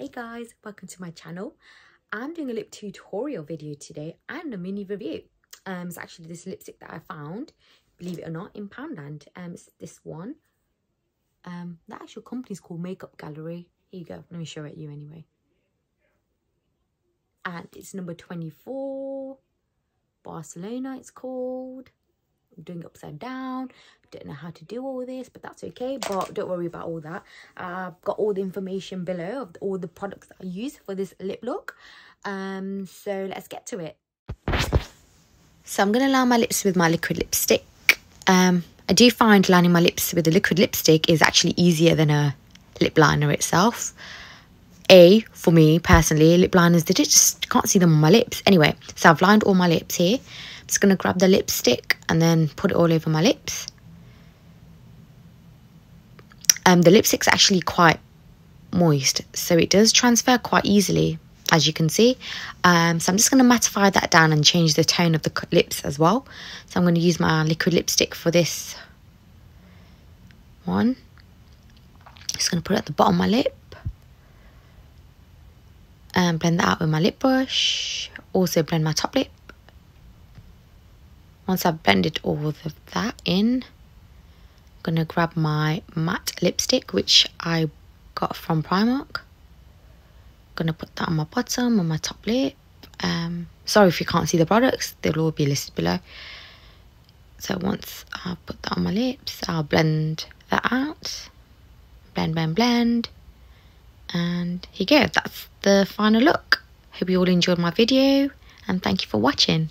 Hey guys, welcome to my channel. I'm doing a lip tutorial video today and a mini review. Um, it's actually this lipstick that I found, believe it or not, in Poundland. Um, it's this one. Um, the actual company is called Makeup Gallery. Here you go. Let me show it to you anyway. And it's number 24. Barcelona it's called. Doing upside down. Don't know how to do all this but that's okay. But don't worry about all that. I've got all the information below of all the products that i use for this lip look. Um so let's get to it. So i'm to line my lips with my liquid lipstick. Um i do find lining my lips with a liquid lipstick is actually easier than a lip liner itself a for me personally lip liners they just can't see them on my lips anyway so i've lined all my lips here i'm just going to grab the lipstick and then put it all over my lips um, the lipstick's actually quite moist, so it does transfer quite easily, as you can see. Um, so I'm just going to mattify that down and change the tone of the lips as well. So I'm going to use my liquid lipstick for this one. Just going to put it at the bottom of my lip. And blend that out with my lip brush. Also blend my top lip. Once I've blended all of that in, I'm gonna grab my matte lipstick which I got from Primark. I'm gonna put that on my bottom on my top lip. Um sorry if you can't see the products they'll all be listed below. So once I put that on my lips I'll blend that out. Blend blend blend and here you go. That's the final look. Hope you all enjoyed my video and thank you for watching